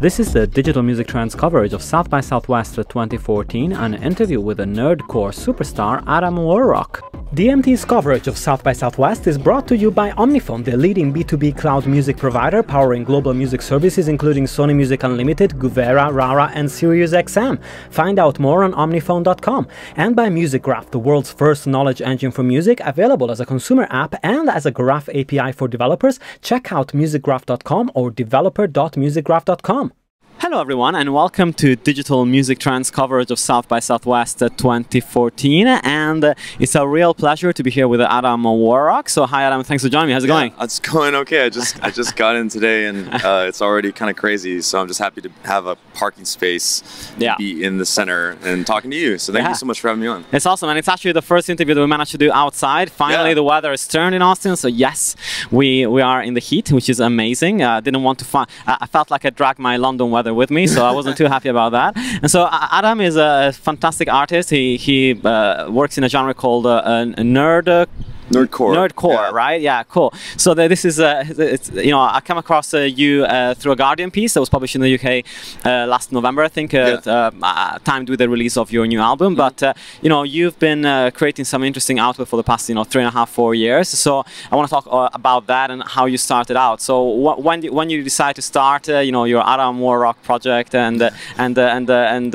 This is the Digital Music Trends coverage of South by Southwest 2014, an interview with a nerdcore superstar Adam Warrock. DMT's coverage of South by Southwest is brought to you by Omnifone, the leading B2B cloud music provider powering global music services including Sony Music Unlimited, Guvera, Rara, and SiriusXM. Find out more on omnifone.com. And by MusicGraph, the world's first knowledge engine for music, available as a consumer app and as a Graph API for developers. Check out musicgraph.com or developer.musicgraph.com. Hello, everyone, and welcome to Digital Music Trends coverage of South by Southwest 2014. And uh, it's a real pleasure to be here with Adam Warrock. So, hi, Adam. Thanks for joining me. How's it yeah, going? It's going okay. I just I just got in today, and uh, it's already kind of crazy. So I'm just happy to have a parking space, yeah. be in the center, and talking to you. So thank yeah. you so much for having me on. It's awesome, and it's actually the first interview that we managed to do outside. Finally, yeah. the weather is turned in Austin, so yes, we we are in the heat, which is amazing. I uh, didn't want to find. I felt like I dragged my London weather with me, so I wasn't too happy about that. And so Adam is a fantastic artist. He he uh, works in a genre called uh, a nerd. Nerdcore. Nerdcore, yeah. right? Yeah, cool. So the, this is, uh, it's, you know, I came across uh, you uh, through a Guardian piece that was published in the UK uh, last November, I think, uh, yeah. timed with the release of your new album. Mm -hmm. But you know, you've been creating some interesting output for the past, you know, three and a half, four years. So I want to talk about that and how you started out. So wh when when you decide to start, you know, your Adam Warrock project and and and and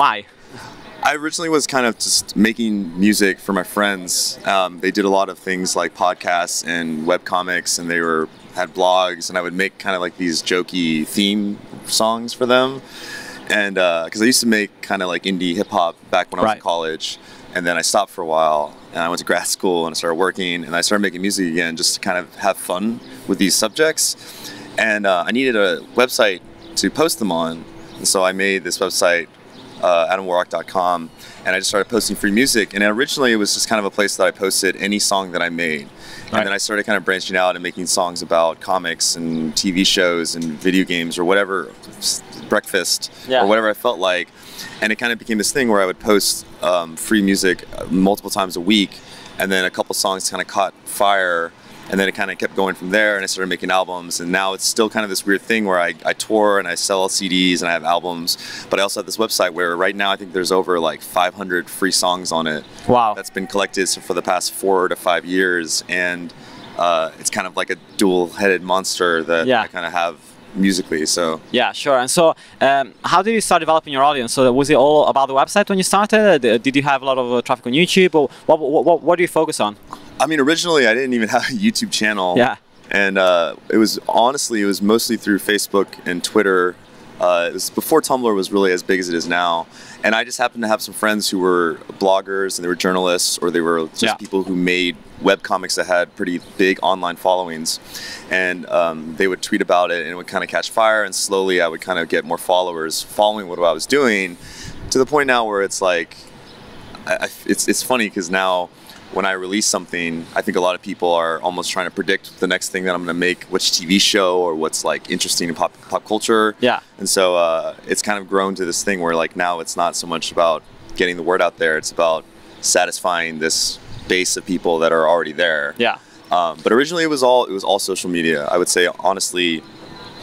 why? I originally was kind of just making music for my friends. Um, they did a lot of things like podcasts and web comics, and they were had blogs, and I would make kind of like these jokey theme songs for them. And because uh, I used to make kind of like indie hip hop back when I was right. in college, and then I stopped for a while, and I went to grad school and I started working, and I started making music again just to kind of have fun with these subjects. And uh, I needed a website to post them on, and so I made this website uh, adamwarrock.com and I just started posting free music. And originally it was just kind of a place that I posted any song that I made. Right. and then I started kind of branching out and making songs about comics and TV shows and video games or whatever breakfast yeah. or whatever I felt like. And it kind of became this thing where I would post um, free music multiple times a week. And then a couple songs kind of caught fire and then it kind of kept going from there and I started making albums. And now it's still kind of this weird thing where I, I tour and I sell CDs and I have albums. But I also have this website where right now I think there's over like 500 free songs on it wow. that's been collected for the past four to five years. And uh, it's kind of like a dual-headed monster that yeah. I kind of have musically so. Yeah sure. And so um, how did you start developing your audience? So was it all about the website when you started? Did you have a lot of uh, traffic on youtube? Or what, what, what, what do you focus on I mean, originally I didn't even have a YouTube channel. Yeah. And uh, it was honestly, it was mostly through Facebook and Twitter. Uh, it was before Tumblr was really as big as it is now. And I just happened to have some friends who were bloggers and they were journalists or they were just yeah. people who made web comics that had pretty big online followings. And um, they would tweet about it and it would kind of catch fire. And slowly I would kind of get more followers following what I was doing to the point now where it's like, I, I, it's, it's funny because now when I release something, I think a lot of people are almost trying to predict the next thing that I'm going to make, which TV show or what's like interesting in pop pop culture. Yeah. And so uh, it's kind of grown to this thing where like now it's not so much about getting the word out there; it's about satisfying this base of people that are already there. Yeah. Um, but originally it was all it was all social media. I would say honestly,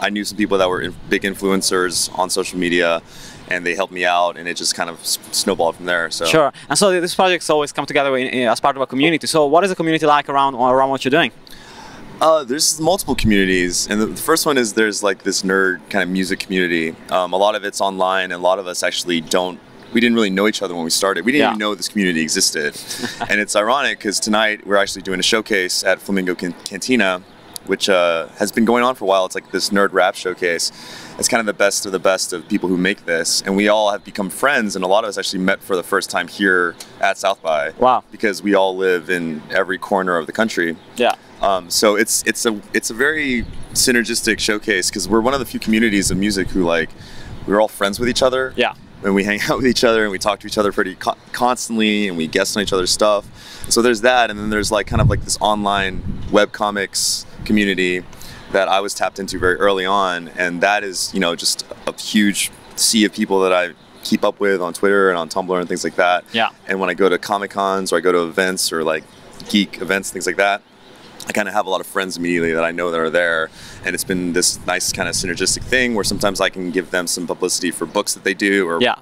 I knew some people that were big influencers on social media and they helped me out and it just kind of snowballed from there so sure and so these projects always come together in, in, as part of a community so what is the community like around around what you're doing uh, there's multiple communities, and the, first one is there's like this nerd kind of music community. Um, a lot of it's online, and a lot of us actually don't. We didn't really know each other when we started. We didn't yeah. even know this community existed, and it's ironic because tonight we're actually doing a showcase at Flamingo Can Cantina, which uh, has been going on for a while. It's like this nerd rap showcase. It's kind of the best of the best of people who make this, and we all have become friends. And a lot of us actually met for the first time here at South by. Wow! Because we all live in every corner of the country. Yeah. Um, so it's it's a it's a very synergistic showcase because we're one of the few communities of music who like we're all friends with each other. Yeah. And we hang out with each other and we talk to each other pretty co constantly and we guest on each other's stuff. So there's that, and then there's like kind of like this online web comics community that I was tapped into very early on, and that is you know just a huge sea of people that I keep up with on Twitter and on Tumblr and things like that. Yeah. And when I go to Comic Cons or I go to events or like geek events, things like that, I kind of have a lot of friends immediately that I know that are there, and it's been this nice kind of synergistic thing where sometimes I can give them some publicity for books that they do or Yeah.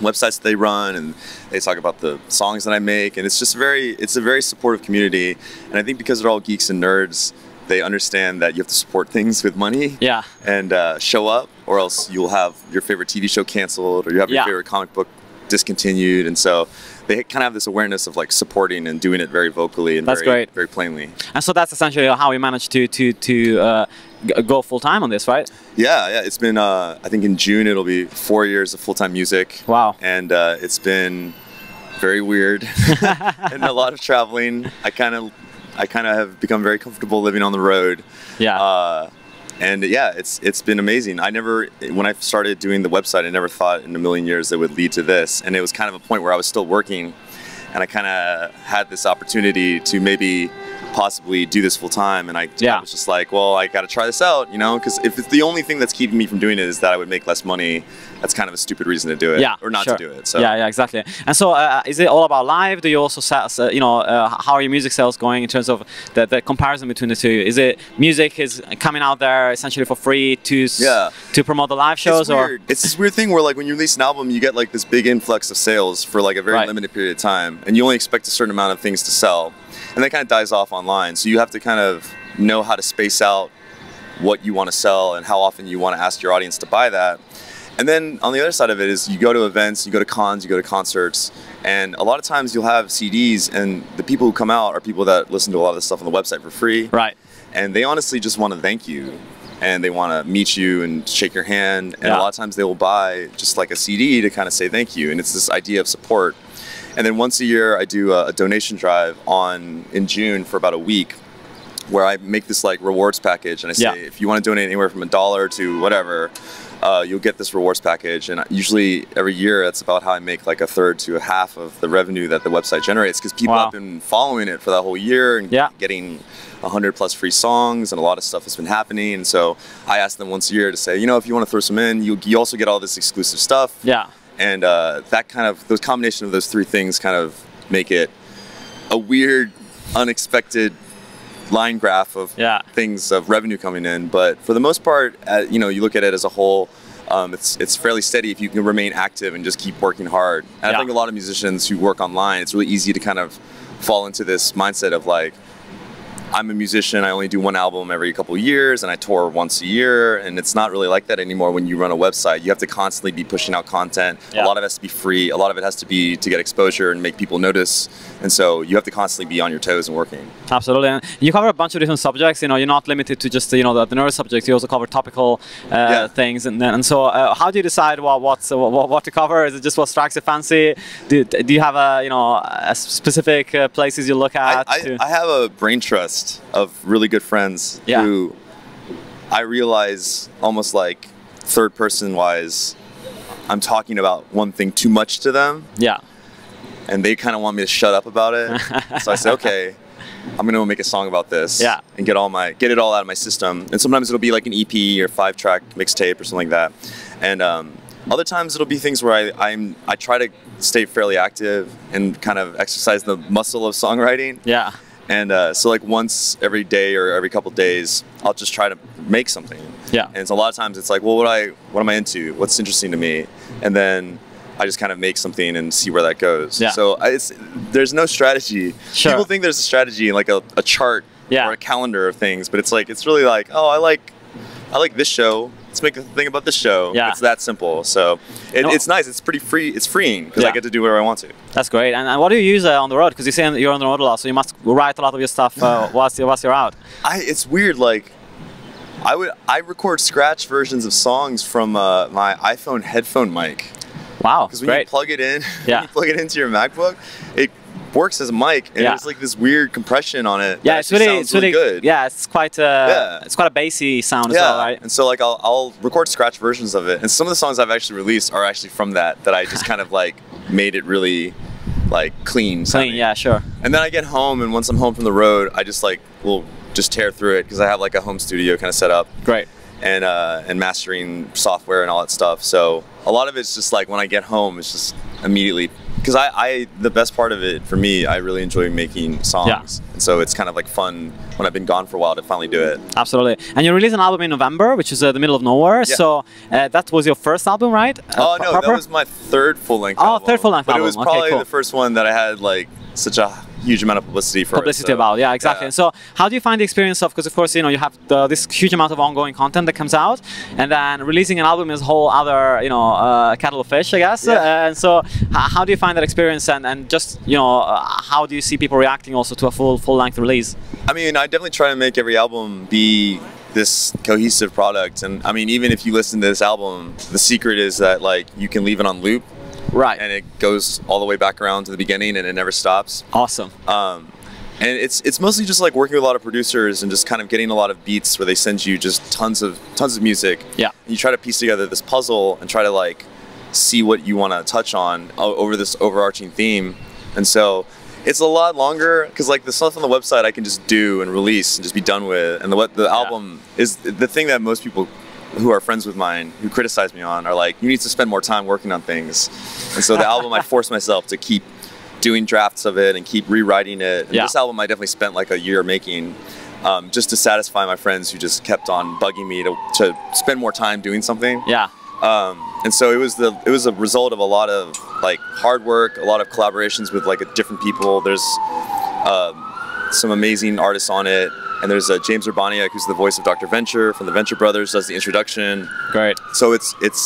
websites that they run and they talk about the songs that I make and it's just very it's a very supportive community and I think because they're all geeks and nerds they understand that you have to support things with money Yeah. and uh, show up or else you'll have your favorite TV show canceled or you have your Yeah. favorite comic book discontinued and so they kind of have this awareness of like supporting and doing it very vocally and That's very, great. very plainly And so that's essentially how we managed to to to uh, go full time on this, right? yeah yeah it's been uh, I think in June it'll be four years of full-time music Wow. and uh, it's been very weird and a lot of traveling. I kind of, I kind of have become very comfortable living on the road. Yeah. Uh, and yeah, it's it's been amazing. I never, when I started doing the website, I never thought in a million years it would lead to this. And it was kind of a point where I was still working, and I kind of had this opportunity to maybe possibly do this full time. And I, Yeah. I was just like, well, I got to try this out, you know, because if it's the only thing that's keeping me from doing it is that I would make less money, that's kind of a stupid reason to do it, yeah, or not sure. to do it. So yeah, yeah, exactly. And so, uh, is it all about live? Do you also sell, uh, you know, uh, how are your music sales going in terms of the, the comparison between the two? Is it music is coming out there essentially for free to Yeah. to promote the live shows, it's or weird. It's this weird thing where like when you release an album, you get like this big influx of sales for like a very Right. limited period of time, and you only expect a certain amount of things to sell, and that kind of dies off online. So you have to kind of know how to space out what you want to sell and how often you want to ask your audience to buy that. And then on the other side of it is you go to events, you go to cons, you go to concerts, and a lot of times you'll have CDs, and the people who come out are people that listen to a lot of the stuff on the website for free right? and they honestly just want to thank you and they want to meet you and shake your hand and Yeah. a lot of times they will buy just like a cd to kind of say thank you and it's this idea of support and then once a year i do a, donation drive on in june for about a week where i make this like rewards package and i say Yeah. if you want to donate anywhere from a dollar to whatever uh, you'll get this rewards package and usually every year that's about how i make like a third to a half of the revenue that the website generates because people Wow. have been following it for that whole year and Yeah. getting 100 plus free songs and a lot of stuff has been happening and so i ask them once a year to say you know if you want to throw some in you, you also get all this exclusive stuff Yeah. And uh, that kind of those combination of those three things kind of make it a weird unexpected line graph of Yeah. things of revenue coming in but for the most part uh, you know you look at it as a whole um, it's it's fairly steady if you can remain active and just keep working hard and Yeah. i think a lot of musicians who work online it's really easy to kind of fall into this mindset of like I'm a musician. I only do one album every couple of years, and I tour once a year. And it's not really like that anymore. When you run a website, you have to constantly be pushing out content. Yeah. A lot of it has to be free. A lot of it has to be to get exposure and make people notice. And so you have to constantly be on your toes and working. Absolutely, and you cover a bunch of different subjects. You know, you're not limited to just you know the, the nerd subjects. You also cover topical uh, Yeah. things, and then and so uh, how do you decide what what's, what what to cover? Is it just what strikes your fancy? Do, do you have a you know a specific uh, places you look at? I, to- I have a brain trust of really good friends Yeah. who I realize almost like third person wise, I'm talking about one thing too much to them. yeah, and they kind of want me to shut up about it. so I say, okay, I'm gonna make a song about this. Yeah. And get all my get it all out of my system. And sometimes it'll be like an EP or five track mixtape or something like that. And um, other times it'll be things where I, I'm I try to stay fairly active and kind of exercise the muscle of songwriting. yeah, And uh, so like once every day or every couple days, I'll just try to make something. Yeah. And so a lot of times it's like, well, what I what am I into? What's interesting to me? And then I just kind of make something and see where that goes. Yeah. So I- it's there's no strategy. Sure. People think there's a strategy like a, a chart Yeah. or a calendar of things, but it's like it's really like, oh, I like I like this show. Let's make a thing about this show. Yeah. It's that simple. So it, No. it's nice. It's pretty free. It's freeing because Yeah. I get to do whatever I want to. that's great. And, and what do you use uh, on the road? Because you say you're on the road a lot, so you must write a lot of your stuff uh, whilst you're whilst you're out. I it's weird like I would I record scratch versions of songs from uh, my iPhone headphone mic Wow, because when great. you plug it in, Yeah. plug it into your MacBook, it works as a mic and Yeah. there's like this weird compression on it. yeah, it's really, sounds it's really, good. Yeah, it's quite, uh, Yeah. it's quite a bassy sound as well, right? and so like I'll, I'll record scratch versions of it, and some of the songs I've actually released are actually from that. That I just kind of like made it really like clean. Clean, sounding. yeah, sure. And then I get home, and once I'm home from the road, I just like will just tear through it because I have like a home studio kind of set up Great. and uh, and mastering software and all that stuff. So a lot of it's just like when I get home, it's just immediately because I, I the best part of it for me I really enjoy making songs Yeah. and so it's kind of like fun when I've been gone for a while to finally do it Absolutely. And you released an album in November, which is uh, the middle of nowhere. Yeah. So uh, that was your first album, right? Uh, oh pro- no proper? that was my third full length Oh, album third full-length but album. it was Okay, probably cool. the first one that I had like such a huge amount of publicity for it, publicity so, about yeah exactly yeah. and so how do you find the experience of because of course you know you have the, this huge amount of ongoing content that comes out and then releasing an album is a whole other you know uh, kettle of fish i guess Yeah. Uh, and so how do you find that experience and, and just you know uh, how do you see people reacting also to a full full length release I mean, I definitely try to make every album be this cohesive product. And I mean, even if you listen to this album, the secret is that like you can leave it on loop right and it goes all the way back around to the beginning and it never stops. awesome Um, and it's it's mostly just like working with a lot of producers and just kind of getting a lot of beats where they send you just tons of tons of music. Yeah. And you try to piece together this puzzle and try to like see what you want to touch on over this overarching theme. And so it's a lot longer because like the stuff on the website I can just do and release and just be done with. And the what the album is the thing that most people who are friends with mine who criticize me on are like you need to spend more time working on things. And so the album I force myself to keep doing drafts of it and keep rewriting it. And Yeah. This album I definitely spent like a year making. Um, just to satisfy my friends who just kept on bugging me to, to spend more time doing something yeah um, and so it was the it was a result of a lot of like hard work, a lot of collaborations with like different people. There's um, some amazing artists on it, and there's uh, James Urbaniak, who's the voice of Dr. Venture from the Venture Brothers, does the introduction. great So it's it's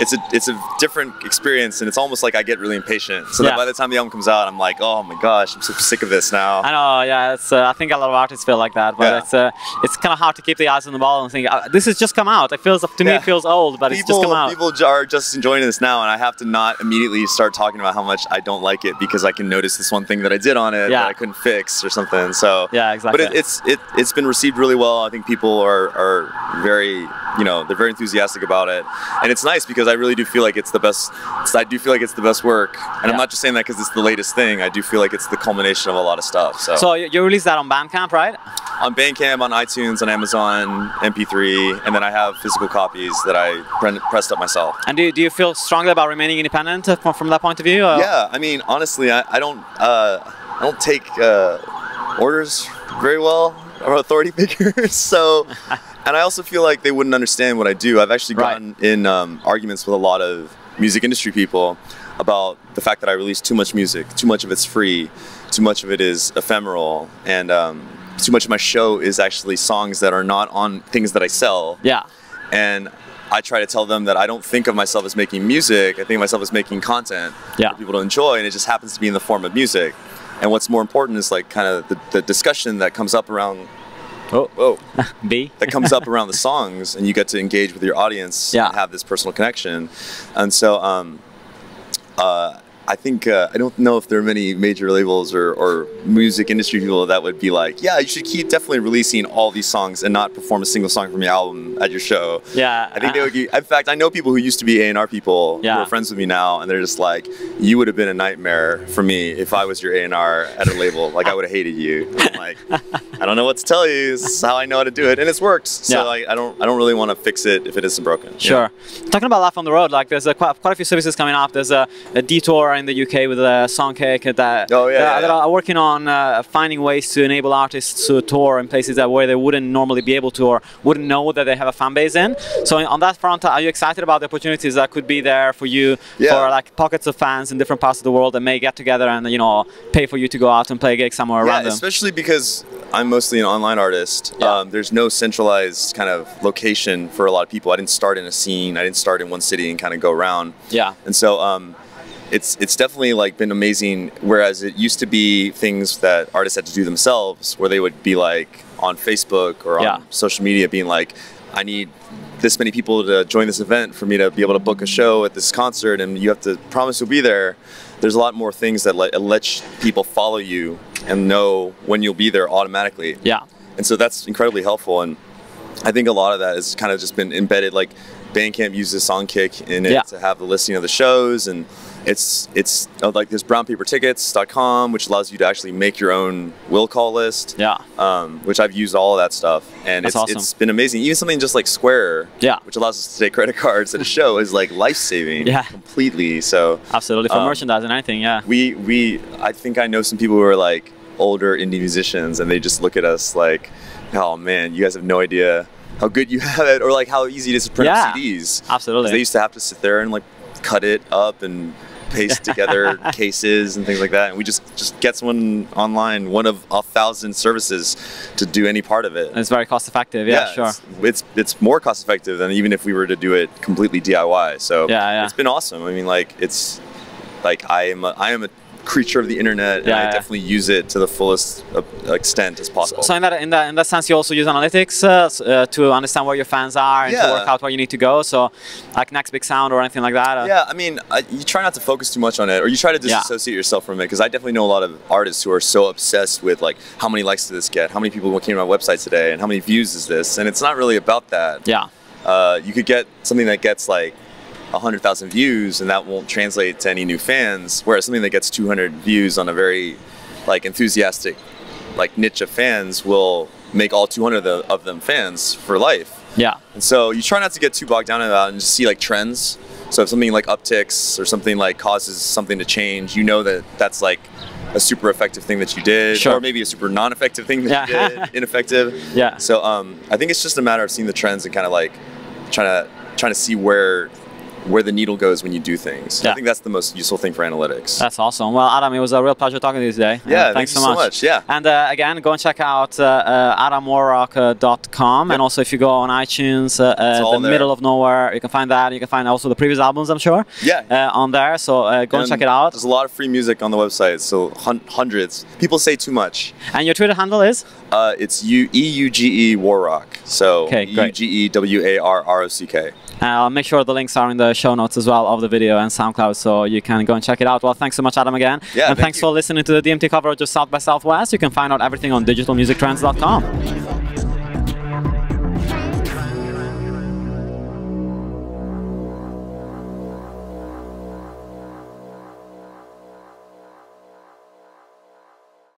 it's a it's a different experience, and it's almost like I get really impatient. So Yeah. that by the time the album comes out, I'm like, oh my gosh, I'm so sick of this now. I know, yeah. It's, uh, I think a lot of artists feel like that, but Yeah. it's uh, it's kind of hard to keep the eyes on the ball and think uh, this has just come out. It feels to me Yeah. it feels old, but it's just people, come out. people are just enjoying this now, and I have to not immediately start talking about how much I don't like it because I can notice this one thing that I did on it that I couldn't fix or something. So Yeah, exactly. But it, it's it, it's been received really well. I think people are are very you know they're very enthusiastic about it, and it's nice because I really do feel like it's the best. I do feel like it's the best work, and Yeah. I'm not just saying that because it's the latest thing. I do feel like it's the culmination of a lot of stuff. So, so you released that on Bandcamp, right? on Bandcamp, on iTunes, on Amazon, MP3, and then I have physical copies that I pre- pressed up myself. And do you, do you feel strongly about remaining independent uh, from, from that point of view? or- Yeah, I mean, honestly, I, I don't, uh, I don't take uh, orders very well or authority figures. So, and I also feel like they wouldn't understand what I do. I've actually Right. gotten in um, arguments with a lot of music industry people about the fact that I release too much music. Too much of it's free. Too much of it is ephemeral, and um, too much of my show is actually songs that are not on things that I sell Yeah. and I try to tell them that I don't think of myself as making music. I think of myself as making content Yeah. for people to enjoy, and it just happens to be in the form of music. And what's more important is like kind of the, the discussion that comes up around. Oh. Whoa, B. that comes up around the songs, and you get to engage with your audience Yeah. and have this personal connection. And so, um, uh, I think uh, I don't know if there are many major labels or, or music industry people that would be like, yeah, you should keep definitely releasing all these songs and not perform a single song from your album at your show. Yeah. I think they would. Be, in fact, I know people who used to be A and R people Yeah. who are friends with me now, and they're just like, "You would have been a nightmare for me if I was your A and R at a label. Like I would have hated you." And I'm like, I don't know what to tell you. This is how I know how to do it, and it's worked. So Yeah. like, I don't. I don't really want to fix it if it isn't broken. Sure. know? Talking about life on the road, like there's a, quite, quite a few services coming up. There's a, a detour in the UK with a Songkick that, Oh, yeah, that, yeah, that yeah. are working on uh, finding ways to enable artists to tour in places that where they wouldn't normally be able to or wouldn't know that they have a fan base in. So on that front, are you excited about the opportunities that could be there for you Yeah. for like pockets of fans in different parts of the world that may get together and you know pay for you to go out and play a gig somewhere Yeah, random? especially because I'm mostly an online artist. Yeah. Um, there's no centralized kind of location for a lot of people. I didn't start in a scene. I didn't start in one city and kind of go around. Yeah. And so um, it's it's definitely like been amazing. Whereas it used to be things that artists had to do themselves, where they would be like on Facebook or on Yeah. social media, being like, I need this many people to join this event for me to be able to book a show at this concert, and you have to promise you'll be there. There's a lot more things that let, let people follow you and know when you'll be there automatically Yeah. and so that's incredibly helpful and i think a lot of that has kind of just been embedded like bandcamp uses songkick in it Yeah. to have the listing of the shows and it's it's uh, like there's brownpapertickets.com, which allows you to actually make your own will call list. Yeah. Um, which I've used all of that stuff, and That's it's awesome. it's been amazing. Even something just like Square, Yeah. which allows us to take credit cards at a show, is like life saving. Yeah. Completely. So Absolutely for Um, merchandise and anything. Yeah. we we I think I know some people who are like older indie musicians, and they just look at us like, oh man, you guys have no idea how good you have it, or like how easy it is to print Yeah. CDs. Absolutely. They used to have to sit there and like cut it up and paste together cases and things like that, and we just just get someone online, one of a thousand services, to do any part of it. It's very cost effective. Yeah, sure. It's, it's it's more cost effective than even if we were to do it completely DIY. So Yeah, yeah. it's been awesome. I mean, like it's like I am a, I am a creature of the internet, and Yeah, I yeah. definitely use it to the fullest uh, extent as possible. So in that in that in that sense, you also use analytics uh, uh, to understand where your fans are and to work out where you need to go. So like next big sound or anything like that. uh, yeah, I mean, I, you try not to focus too much on it, or you try to Yeah. disassociate yourself from it. Because I definitely know a lot of artists who are so obsessed with like how many likes did this get, how many people came to my website today, and how many views is this, and it's not really about that. Yeah. uh, you could get something that gets like 100,000 views and that won't translate to any new fans whereas something that gets 200 views on a very like enthusiastic like niche of fans will make all 200 of, the, of them fans for life Yeah. and so you try not to get too bogged down in that and just see like trends so if something like upticks or something like causes something to change you know that that's like a super effective thing that you did Sure. or maybe a super non-effective thing that Yeah. you did ineffective Yeah. so um, I think it's just a matter of seeing the trends and kind of like trying to trying to see where where the needle goes when you do things. Yeah. I think that's the most useful thing for analytics. That's awesome. Well, Adam, it was a real pleasure talking to you today. Yeah, Uh, thanks thank you so so much. much. Yeah. And uh, again, go and check out uh, uh, adamwarrock.com. And also, if you go on iTunes, uh, uh, the there. middle of nowhere, you can find that. You can find also the previous albums, I'm sure. Yeah. Uh, on there. So uh, go and, check it out. There's a lot of free music on the website, so hun- hundreds. People say too much. And your Twitter handle is? Uh, it's U E U G E Warrock. So Okay, E U. G E W A R R O C K. I'll make sure the links are in the show notes as well of the video and SoundCloud, so you can go and check it out. Well, thanks so much, Adam, again. Yeah, and thank thanks you. for listening to the DMT coverage of South by Southwest. You can find out everything on digitalmusictrends.com.